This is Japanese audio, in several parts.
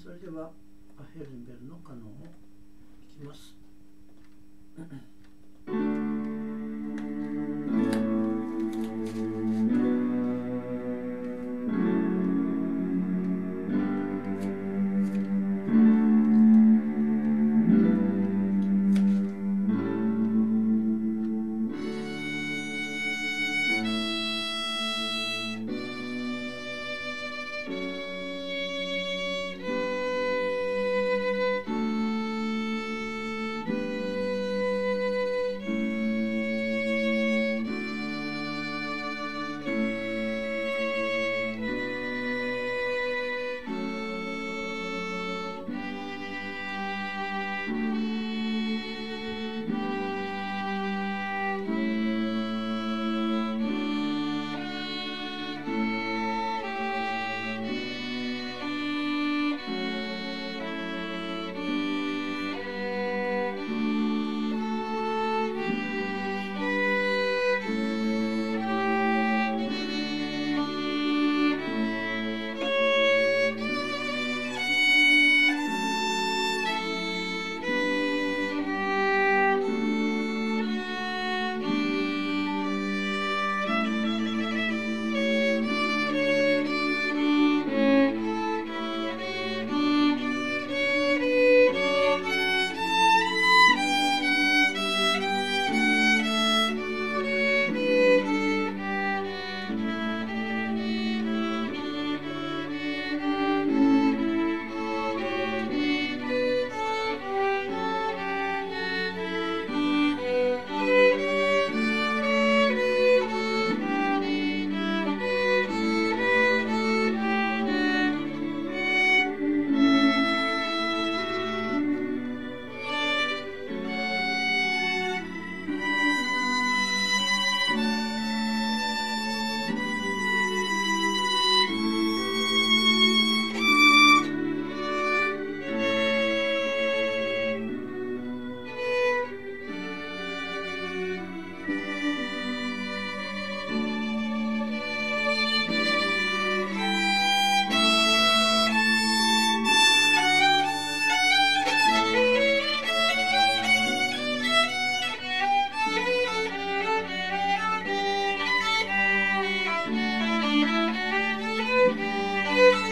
それではアヘルンベルのカノンをいきます。「Música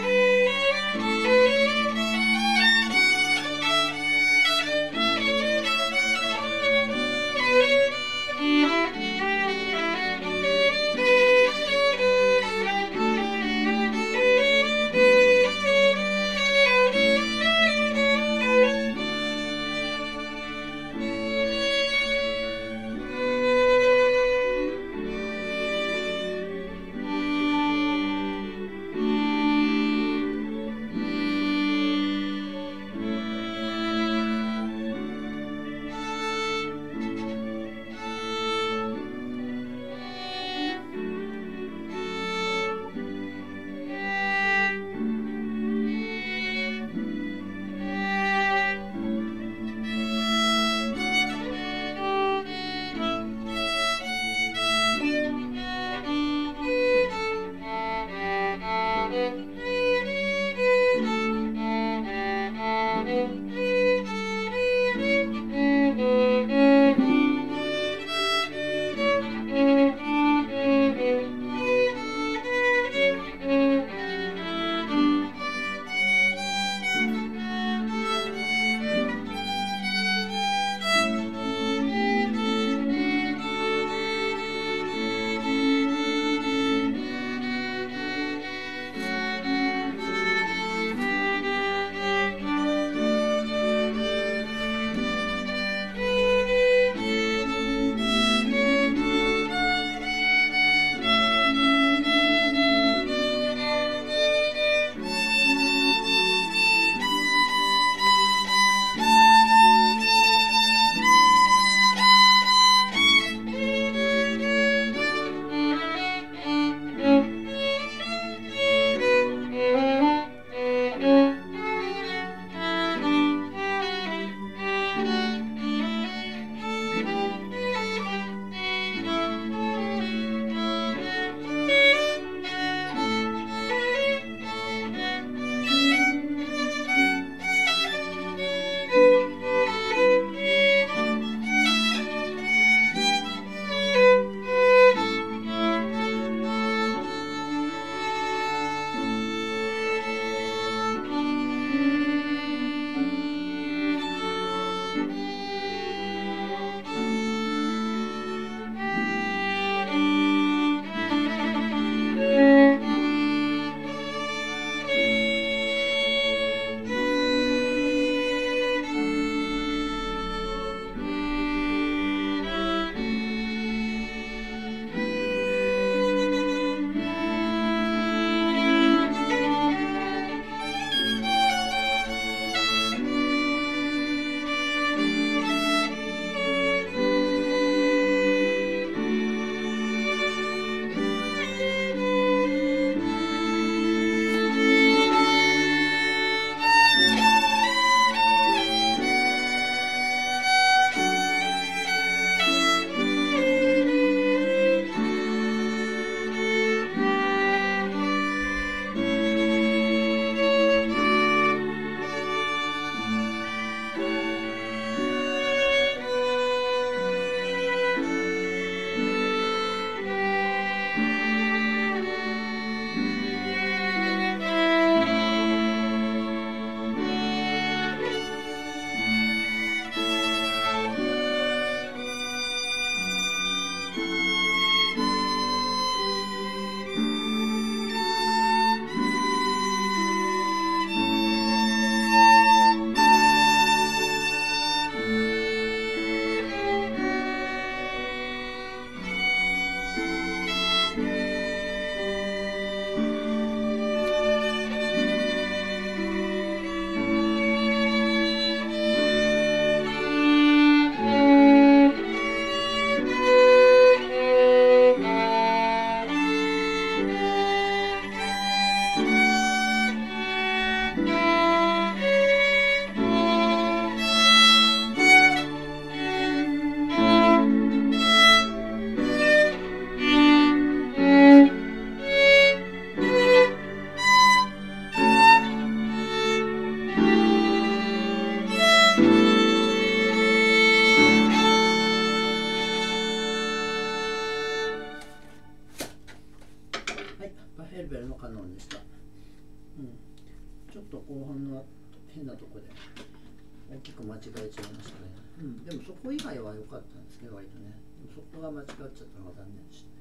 ヘルベルのカノンでした、うん、ちょっと後半の変なとこで大きく間違えちゃいましたね、うん、でもそこ以外は良かったんですけど割とね。そこが間違っちゃったのが残念でした。